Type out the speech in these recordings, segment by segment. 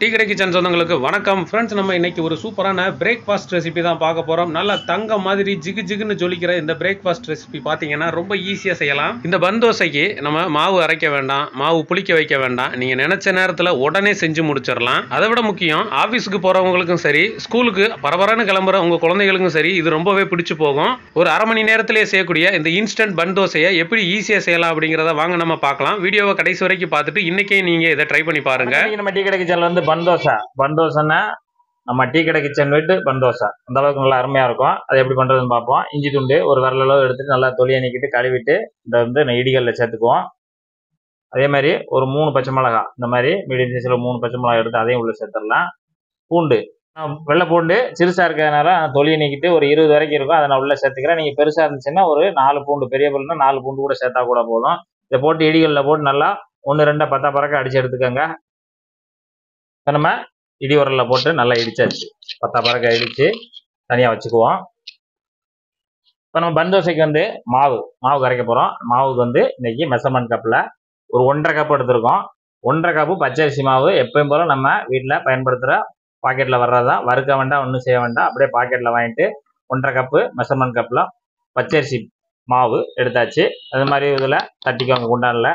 Tea kitchen சொந்தங்களுக்கு வணக்கம். Friends நம்ம இன்னைக்கு ஒரு சூப்பரான பிரேக்ஃபாஸ்ட் ரெசிபி தான் பார்க்க போறோம். நல்லா தங்க மாதிரி ஜிகு ஜிகுன்னு ஜொலிக்கிற இந்த பிரேக்ஃபாஸ்ட் ரெசிபி பார்த்தீங்கன்னா ரொம்ப ஈஸியாக செய்யலாம். இந்த பன் தோசைக்கு நம்ம மாவு அரைக்க வேண்டாம் மாவு புளிக்க வைக்க வேண்டாம். நீங்கள் நினைச்ச நேரத்தில் உடனே செஞ்சு முடிச்சிடலாம். அதை விட முக்கியம் ஆஃபீஸுக்கு போகிறவங்களுக்கும் சரி ஸ்கூலுக்கு பரபரன்னு கிளம்புற உங்கள் குழந்தைகளுக்கும் சரி இது ரொம்பவே பிடிச்சி போகும். ஒரு அரை மணி நேரத்திலே செய்யக்கூடிய இந்த இன்ஸ்டன்ட் பன் தோசையை எப்படி ஈஸியாக செய்யலாம் அப்படிங்கிறத வாங்க நம்ம பார்க்கலாம். வீடியோவை கடைசி வரைக்கும் பார்த்துட்டு இன்றைக்கே நீங்கள் இதை ட்ரை பண்ணி பாருங்க. நம்ம டீ கடைக்கு கிச்சன்ல வந்து பன் தோசை. பன் தோசைன்னா நம்ம டீ கடை கிச்சன் வீட்டு பன் தோசை. அந்த அளவுக்கு நல்லா அருமையா இருக்கும். அது எப்படி பண்றதுன்னு பார்ப்போம். இஞ்சி துண்டு ஒரு விரல் எடுத்துட்டு நல்லா தொலியை நீக்கிட்டு கழுவிட்டு இந்த வந்து நான் இடிகளில் சேர்த்துக்குவோம். அதே மாதிரி ஒரு மூணு பச்சை மிளகா. இந்த மாதிரி மீடியம் சைஸில் மூணு பச்சை மிளகா எடுத்து அதையும் உள்ள சேர்த்துடலாம். பூண்டு. வெள்ளை பூண்டு சிறுசா இருக்கிறதுனால நான் தொலியை நீக்கிட்டு ஒரு இருபது வரைக்கும் இருக்கும். அதை நான் உள்ள சேர்த்துக்கிறேன். நீங்க பெருசா இருந்துச்சுன்னா ஒரு நாலு பூண்டு பெரிய பூண்டுனா நாலு பூண்டு கூட சேர்த்தா கூட போதும். இதை போட்டு இடிகளில் போட்டு நல்லா ஒன்று ரெண்டை பத்தா பறக்க அடிச்சு எடுத்துக்கோங்க. இப்போ நம்ம இடி உரலில் போட்டு நல்லா இடிச்சாச்சு. பத்தா பறக்க இடித்து தனியாக வச்சுக்குவோம். இப்போ நம்ம பன் தோசைக்கு வந்து மாவு மாவு கரைக்க போகிறோம் மாவுக்கு வந்து இன்றைக்கி மெசர்மெண்ட் கப்பில் ஒரு ஒன்றரை கப் எடுத்திருக்கோம். ஒன்றரை கப்பு பச்சரிசி மாவு எப்பயும் போல நம்ம வீட்டில் பயன்படுத்துகிற பாக்கெட்டில் வர்றதான் வறுக்க வேண்டாம் ஒன்றும் செய்ய வேண்டாம். அப்படியே பாக்கெட்டில் வாங்கிட்டு ஒன்றரை கப்பு மெசர்மெண்ட் கப்பில் பச்சரிசி மாவு எடுத்தாச்சு. அது மாதிரி இதில் தட்டிக்கோங்க குண்டானில்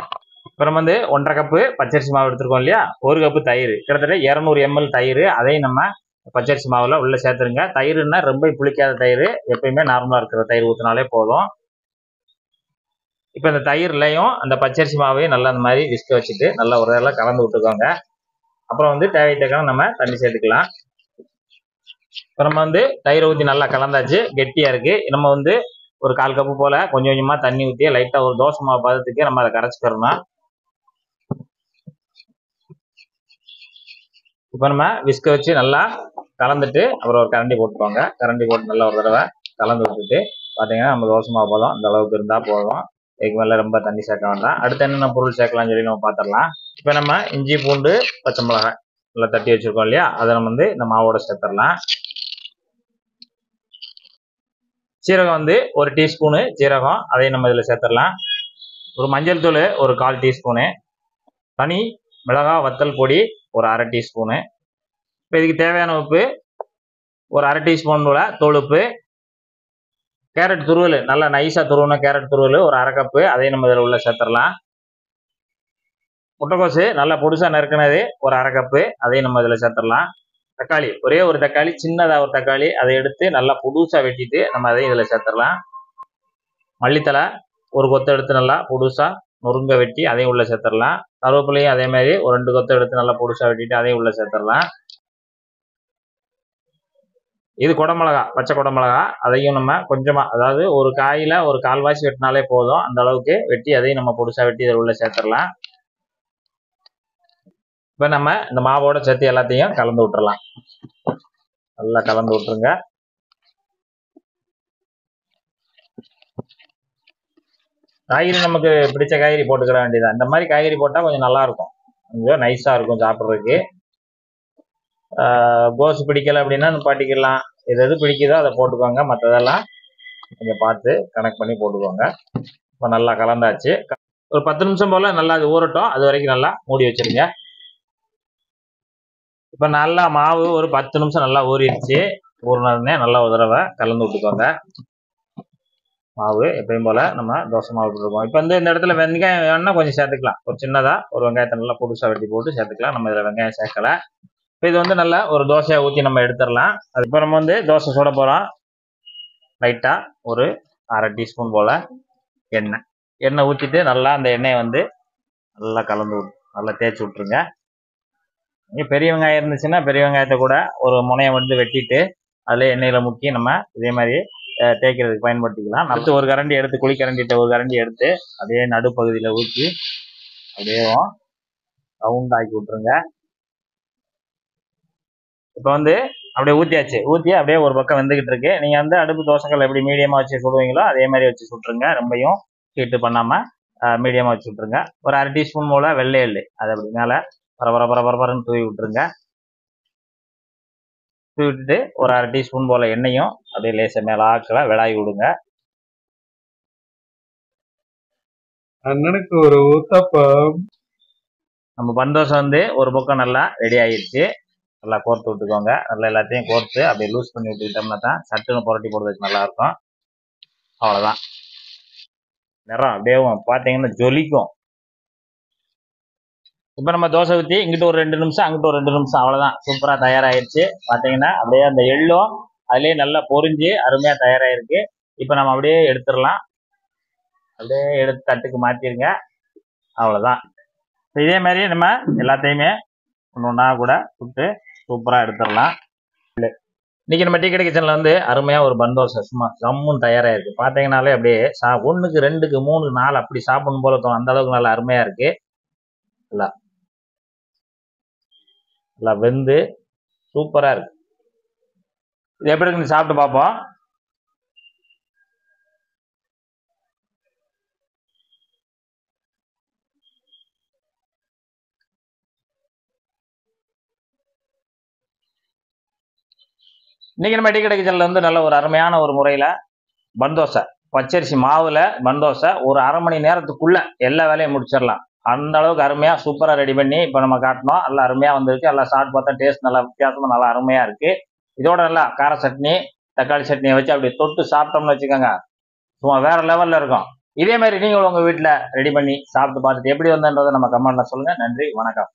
அப்புறம் வந்து ஒன்றரை கப்பு பச்சரிசி மாவு எடுத்துருக்கோம் இல்லையா? ஒரு கப்பு தயிர். கிட்டத்தட்ட இரநூறு எம்எல் தயிர். அதையும் நம்ம பச்சரிசி மாவில் உள்ளே சேர்த்துருங்க. தயிர்னா ரொம்ப புளிக்காத தயிர். எப்பயுமே நார்மலாக இருக்கிற தயிர் ஊற்றினாலே போதும். இப்போ இந்த தயிர்லையும் அந்த பச்சரிசி மாவையும் நல்லா அந்த மாதிரி விஸ்க வச்சுட்டு நல்லா ஒரு இதெல்லாம் கலந்து விட்டுக்கோங்க. அப்புறம் வந்து தேவைத்தக்கான நம்ம தண்ணி சேர்த்துக்கலாம். இப்போ நம்ம வந்து தயிர் ஊற்றி நல்லா கலந்தாச்சு. கெட்டியாக இருக்குது நம்ம வந்து ஒரு கால் கப்பு போல் கொஞ்சம் கொஞ்சமாக தண்ணி ஊற்றி லைட்டாக ஒரு தோசை மாவு பதத்துக்கு நம்ம அதை கரைச்சிக்கிறோம்னா இப்போ நம்ம விஸ்க வச்சு நல்லா கலந்துட்டு அப்புறம் ஒரு கரண்டி போட்டுக்கோங்க. கரண்டி போட்டு நல்லா ஒரு தடவை கலந்து விட்டுட்டு பார்த்தீங்கன்னா நம்ம தோசை மாவு பதம். இந்த அளவுக்கு இருந்தால் போதும். இதுக்கு மேலே ரொம்ப தண்ணி சேர்க்க வேண்டாம். அடுத்து என்னென்ன பொருள் சேர்க்கலாம்னு சொல்லி நம்ம பார்த்துடலாம் இப்போ நம்ம இஞ்சி பூண்டு பச்சை மிளகாய் நல்லா தட்டி வச்சுருக்கோம் இல்லையா? அதை நம்ம வந்து இந்த மாவோட சேர்த்துடலாம். சீரகம் வந்து ஒரு டீஸ்பூனு சீரகம். அதையும் நம்ம இதில் சேர்த்துடலாம். ஒரு மஞ்சள் தூள் ஒரு கால் டீஸ்பூனு. தனி மிளகாய் வத்தல் பொடி ஒரு அரை டீஸ்பூனு. இப்போ இதுக்கு தேவையான உப்பு ஒரு அரை டீஸ்பூன் போல தோல் கேரட் துருவல் நல்லா நைஸாக துருவணும் கேரட் துருவல் ஒரு அரை கப்பு அதையும் நம்ம இதில் உள்ள சேர்த்துடலாம். முட்டைக்கோசு நல்லா பொடிசாக நறுக்கினது ஒரு அரை கப்பு அதையும் நம்ம இதில் சேர்த்துடலாம். தக்காளி ஒரே ஒரு தக்காளி சின்னதாக ஒரு தக்காளி அதை எடுத்து நல்லா புதுசாக வெட்டிட்டு நம்ம அதையும் இதில் சேர்த்துடலாம். மல்லித்தலை ஒரு கொத்து எடுத்து நல்லா புதுசாக நொறுங்க வெட்டி அதையும் உள்ளே சேர்த்துடலாம். கருவேப்பிலையும் அதே மாதிரி ஒரு ரெண்டு கொத்து எடுத்து நல்லா புதுசாக வெட்டிட்டு அதையும் உள்ள சேர்த்துடலாம். இது குடமிளகா பச்சை குடமிளகா அதையும் நம்ம கொஞ்சமாக அதாவது ஒரு காயில் ஒரு கால்வாசி வெட்டினாலே போதும். அந்த அளவுக்கு வெட்டி அதையும் நம்ம புதுசாக வெட்டி இதில் உள்ள சேர்த்துடலாம். இப்போ நம்ம இந்த மாவோட சேர்த்து எல்லாத்தையும் கலந்து விட்டுறலாம். நல்லா கலந்து விட்டுருங்க. காய்கறி நமக்கு பிடிச்ச காய்கறி போட்டுக்கிற வேண்டியது இந்த மாதிரி காய்கறி போட்டால் கொஞ்சம் நல்லா இருக்கும் கொஞ்சம் நைஸாக இருக்கும் சாப்பிட்றதுக்கு. கோஸ் பிடிக்கல அப்படின்னா பாட்டிக்கலாம் எது எது பிடிக்குதோ அதை போட்டுக்கோங்க. மற்றதெல்லாம் கொஞ்சம் பார்த்து கனெக்ட் பண்ணி போட்டுக்கோங்க. இப்போ நல்லா கலந்தாச்சு. ஒரு பத்து நிமிஷம் போல் நல்லா அது ஊறட்டும். அது வரைக்கும் நல்லா மூடி வச்சிருங்க. இப்போ நல்லா மாவு ஒரு பத்து நிமிஷம் நல்லா ஊறிடுச்சு. ஊறினதுனே நல்லா ஒரு தடவை கலந்து விட்டுக்கோங்க. மாவு எப்பயும் போல் நம்ம தோசை மாவு போட்டுருக்கோம் இப்போ வந்து இந்த இடத்துல வெங்காயம் வேணும்னா கொஞ்சம் சேர்த்துக்கலாம். ஒரு சின்னதாக ஒரு வெங்காயத்தை நல்லா புதுசாக வெட்டி போட்டு சேர்த்துக்கலாம். நம்ம இதில் வெங்காயம் சேர்க்கலை. இப்போ இது வந்து நல்லா ஒரு தோசையை ஊற்றி நம்ம எடுத்துடலாம். அதுக்கப்புறம் நம்ம வந்து தோசை சுட போகிறோம் லைட்டாக ஒரு அரை டீஸ்பூன் போல் எண்ணெய். எண்ணெய் ஊற்றிட்டு நல்லா அந்த எண்ணெயை வந்து நல்லா கலந்து விட்டு நல்லா தேய்ச்சி விட்ருங்க இங்கே பெரிய வெங்காயம் இருந்துச்சுன்னா பெரிய வெங்காயத்தை கூட ஒரு முனையை வந்து வெட்டிட்டு அதில் எண்ணெயில் முக்கி நம்ம இதே மாதிரி தேய்க்கிறதுக்கு பயன்படுத்திக்கலாம். அடுத்து ஒரு கரண்டி எடுத்து குழி கரண்டிட்ட ஒரு கரண்டி எடுத்து அப்படியே நடுப்பகுதியில் ஊற்றி அப்படியே ரவுண்ட் ஆக்கி விட்ருங்க இப்போ வந்து அப்படியே ஊற்றியாச்சு ஊற்றி அப்படியே ஒரு பக்கம் வந்துக்கிட்டு இருக்கு. நீங்கள் வந்து அடுப்பு தோசைகள் எப்படி மீடியமாக வச்சு சுடுவீங்களோ அதே மாதிரி வச்சு சுட்டுருங்க. ரொம்பையும் ஹீட்டு பண்ணாமல் மீடியமாக வச்சு விட்ருங்க ஒரு அரை டீஸ்பூன் போல் வெள்ளை எள்ளு அது அப்படி மேலே பரபர பரபரன்னு தூவி விட்டுருங்க. தூவி விட்டுட்டு ஒரு அரை டீஸ்பூன் போல் எண்ணெயும் அப்படியே லேச மேலே ஆக்கில் விளாய் விடுங்க. அண்ணனுக்கு ஒரு ஊத்தப்பம். நம்ம பந்தோசை வந்து ஒரு பக்கம் நல்லா ரெடி ஆயிடுச்சு நல்லா கோர்த்து விட்டுக்கோங்க. நல்லா எல்லாத்தையும் கோர்த்து அப்படியே லூஸ் பண்ணி விட்டுக்கிட்டோம்னா தான் சட்டுன்னு புரட்டி போடுறதுக்கு நல்லா இருக்கும் அவ்வளோதான் நிறம் அப்படியே பார்த்தீங்கன்னா ஜொலிக்கும். இப்போ நம்ம தோசை ஊற்றி இங்கிட்ட ஒரு ரெண்டு நிமிஷம் அங்கிட்ட ஒரு ரெண்டு நிமிஷம். அவ்வளோதான் சூப்பராக தயாராகிடுச்சு பார்த்தீங்கன்னா அப்படியே அந்த எள்ளும் அதுலேயே நல்லா பொறிஞ்சு அருமையாக தயாராகிருக்கு இப்போ நம்ம அப்படியே எடுத்துடலாம். அப்படியே எடுத்து தட்டுக்கு மாற்றிடுங்க அவ்வளோதான் இதே மாதிரி நம்ம எல்லாத்தையுமே ஒன்று ஒன்றா கூட சுட்டு சூப்பராக எடுத்துடலாம். இன்றைக்கி நம்ம டீ கடை கிச்சனில் வந்து அருமையாக ஒரு பந்தோசை சும்மா ஜம்முன்னு தயாராக இருக்குது பார்த்தீங்கனாலே அப்படியே சா ஒன்றுக்கு ரெண்டுக்கு மூணு நாலு அப்படி சாப்பிடணும் போல தோணும். அந்த அளவுக்கு நல்லா அருமையாக இருக்குது இல்லை நல்லா வெந்து சூப்பராக இருக்கு. இது எப்படி இருக்குன்னு சாப்பிட்டு பார்ப்போம் இன்னைக்கு நம்ம டிக்கெட் கடை கிச்சனில் வந்து நல்ல ஒரு அருமையான ஒரு முறையில் பந்தோசை பச்சரிசி மாவில் பந்தோசை ஒரு அரை மணி நேரத்துக்குள்ள எல்லா வேலையும் முடிச்சிடலாம். அந்த அளவுக்கு அருமையாக சூப்பராக ரெடி பண்ணி இப்போ நம்ம காட்டினோம் நல்லா அருமையாக வந்திருக்கு. நல்லா சாப்பிட்டு பார்த்தா டேஸ்ட் நல்லா வித்தியாசமாக நல்லா அருமையாக இருக்குது இதோட நல்லா கார சட்னி தக்காளி சட்னியை வச்சு அப்படி தொட்டு சாப்பிட்டோம்னு வச்சுக்கோங்க. சும்மா வேறு லெவலில் இருக்கும். இதே மாதிரி நீங்கள் உங்கள் வீட்டில் ரெடி பண்ணி சாப்பிட்டு பார்த்துட்டு எப்படி வந்தன்றதை நம்ம கமெண்ட்டில் சொல்லுங்கள் நன்றி வணக்கம்.